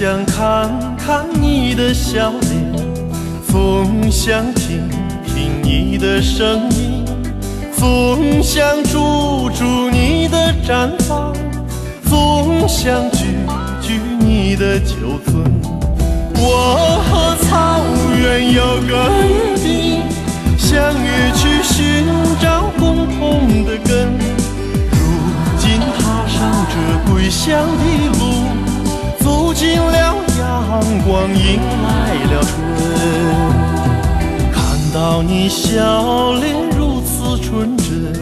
想看看你的笑脸，总想听听你的声音，总想住住你的毡房，总想举举你的酒樽。我和草原有个约定，相约去寻找共同的根。如今踏上这归乡的路。走进了阳光，迎来了春。看到你笑脸如此纯真，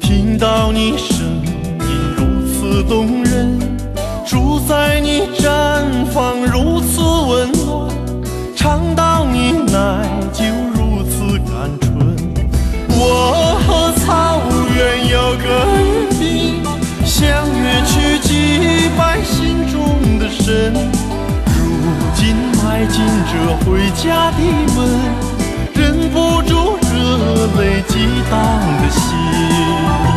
听到你声音如此动人，住在你毡房如此温暖，尝到你奶酒如此甘醇。我和草原有个约定，相约。身，如今迈进这回家的门，忍不住热泪激荡的心。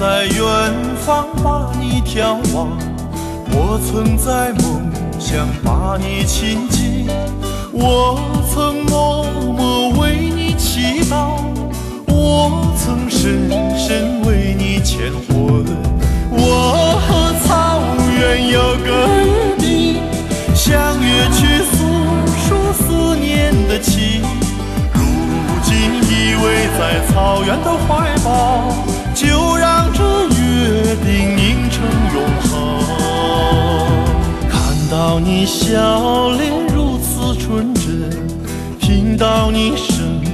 在远方把你眺望，我曾在梦乡把你亲近，我曾默默为你祈祷，我曾深深为你牵魂。我和草原有个约定，相约去诉说思念的情，如今依偎在草原的怀抱。你笑脸如此纯真，听到你声音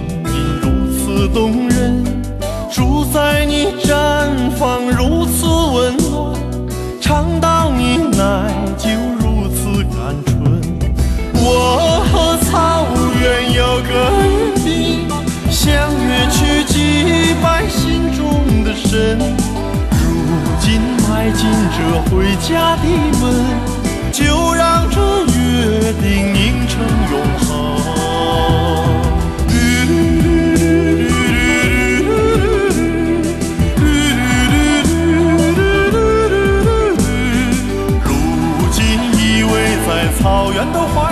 如此动人，住在你毡房如此温暖，尝到你奶酒如此甘醇。我和草原有个约定，相约去祭拜心中。的神，如今迈进这回家的门，就让这约定凝成永恒。如今依偎在草原的花。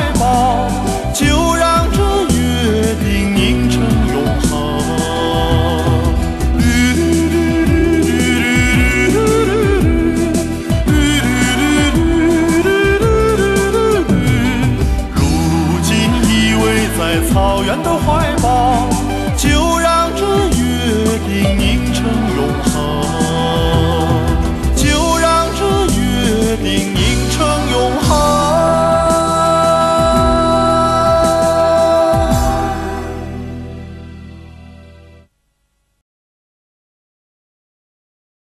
在草原的怀抱